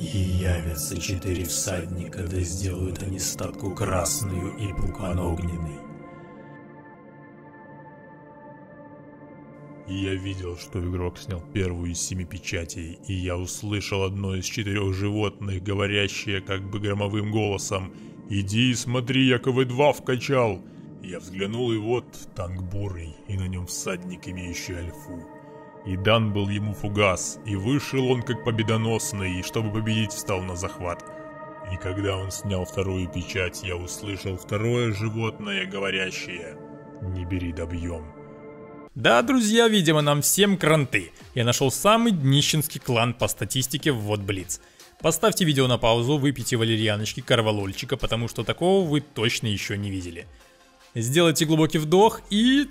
И явятся четыре всадника, да сделают они статку красную и пукан огненный. Я видел, что игрок снял первую из семи печатей, и я услышал одно из четырех животных, говорящее как бы громовым голосом «Иди и смотри, я КВ-2 вкачал!» Я взглянул, и вот танк бурый, и на нем всадник, имеющий альфу. И дан был ему фугас, и вышел он как победоносный, и чтобы победить встал на захват. И когда он снял вторую печать, я услышал второе животное, говорящее «Не бери, добьем». Да, друзья, видимо, нам всем кранты. Я нашел самый днищенский клан по статистике в Вот Блиц. Поставьте видео на паузу, выпейте валерьяночки, карвалольчика, потому что такого вы точно еще не видели. Сделайте глубокий вдох и...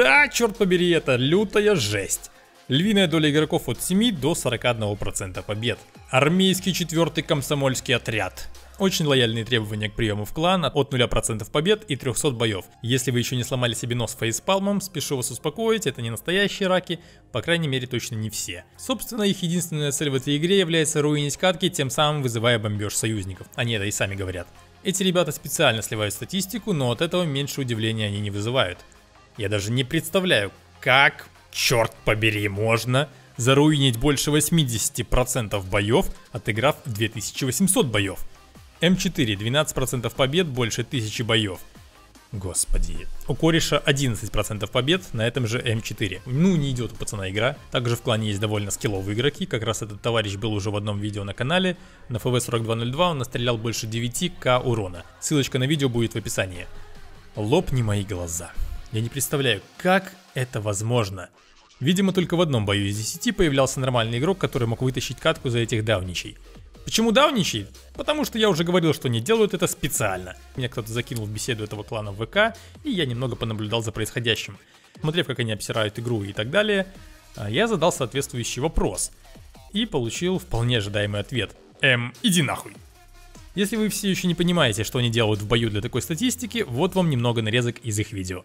Да, черт побери, это лютая жесть. Львиная доля игроков от 7 до 41% побед. Армейский четвертый комсомольский отряд. Очень лояльные требования к приему в клан от 0% побед и 300 боев. Если вы еще не сломали себе нос фейспалмом, спешу вас успокоить, это не настоящие раки, по крайней мере точно не все. Собственно, их единственная цель в этой игре является руинить катки, тем самым вызывая бомбеж союзников. Они это и сами говорят. Эти ребята специально сливают статистику, но от этого меньше удивления они не вызывают. Я даже не представляю, как, черт побери, можно заруинить больше 80% боев, отыграв 2800 боев. М4 12% побед, больше 1000 боев. Господи. У кореша 11% побед на этом же М4. Ну, не идет у пацана игра. Также в клане есть довольно скилловые игроки. Как раз этот товарищ был уже в одном видео на канале. На ФВ-4202 он настрелял больше 9к урона. Ссылочка на видео будет в описании. Лопни мои глаза. Я не представляю, как это возможно. Видимо, только в одном бою из 10 появлялся нормальный игрок, который мог вытащить катку за этих давничей. Почему давничает? Потому что я уже говорил, что они делают это специально. Меня кто-то закинул в беседу этого клана в ВК, и я немного понаблюдал за происходящим. Смотрев, как они обсирают игру и так далее, а, я задал соответствующий вопрос. И получил вполне ожидаемый ответ. Эм, иди нахуй. Если вы все еще не понимаете, что они делают в бою для такой статистики, вот вам немного нарезок из их видео.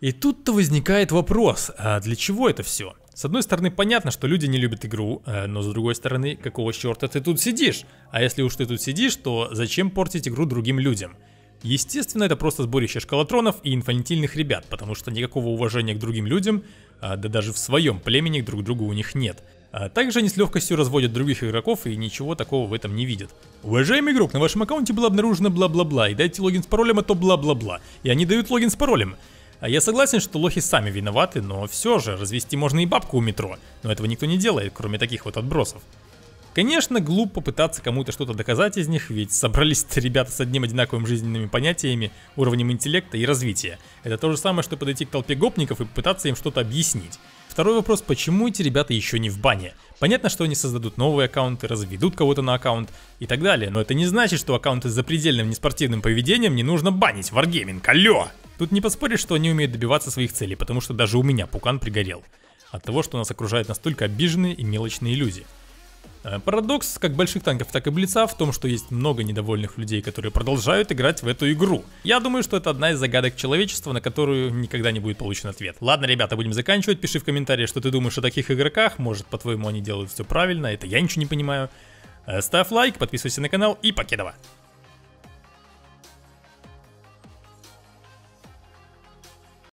И тут-то возникает вопрос, а для чего это все? С одной стороны, понятно, что люди не любят игру, э, но с другой стороны, какого черта ты тут сидишь? А если уж ты тут сидишь, то зачем портить игру другим людям? Естественно, это просто сборище шкалатронов и инфантильных ребят, потому что никакого уважения к другим людям, а, да даже в своем племени друг другу у них нет. А также они с легкостью разводят других игроков и ничего такого в этом не видят. Уважаемый игрок, на вашем аккаунте было обнаружено бла-бла-бла, и дайте логин с паролем, а то бла-бла-бла. И они дают логин с паролем. А я согласен, что лохи сами виноваты, но все же, развести можно и бабку у метро. Но этого никто не делает, кроме таких вот отбросов. Конечно, глупо пытаться кому-то что-то доказать из них, ведь собрались ребята с одним одинаковым жизненными понятиями, уровнем интеллекта и развития. Это то же самое, что подойти к толпе гопников и попытаться им что-то объяснить. Второй вопрос, почему эти ребята еще не в бане? Понятно, что они создадут новые аккаунты, разведут кого-то на аккаунт и так далее, но это не значит, что аккаунты с запредельным неспортивным поведением не нужно банить. Wargaming, алло! Тут не поспоришь, что они умеют добиваться своих целей, потому что даже у меня пукан пригорел. От того, что нас окружают настолько обиженные и мелочные люди. Э, парадокс как больших танков, так и Блица в том, что есть много недовольных людей, которые продолжают играть в эту игру. Я думаю, что это одна из загадок человечества, на которую никогда не будет получен ответ. Ладно, ребята, будем заканчивать. Пиши в комментариях, что ты думаешь о таких игроках. Может, по-твоему, они делают все правильно. Это я ничего не понимаю. Э, ставь лайк, подписывайся на канал и покедова.